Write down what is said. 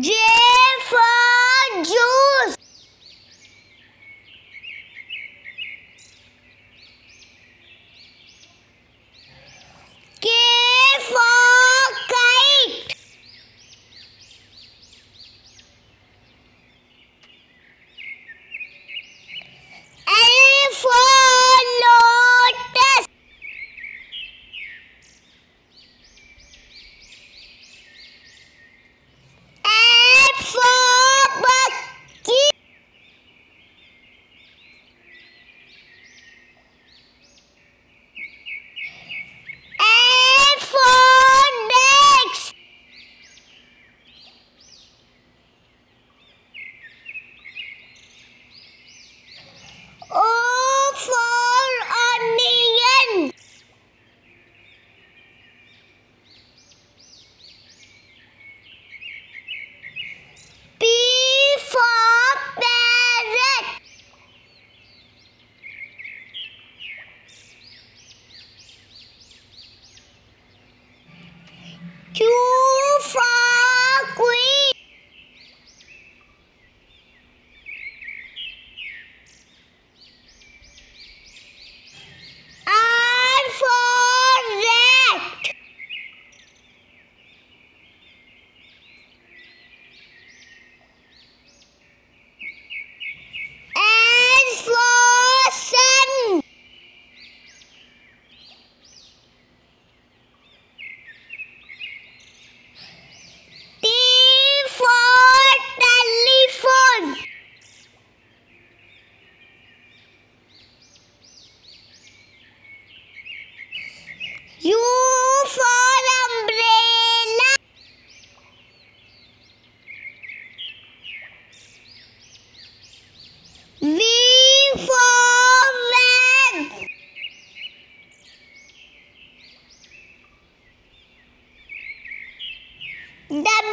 J for juice. W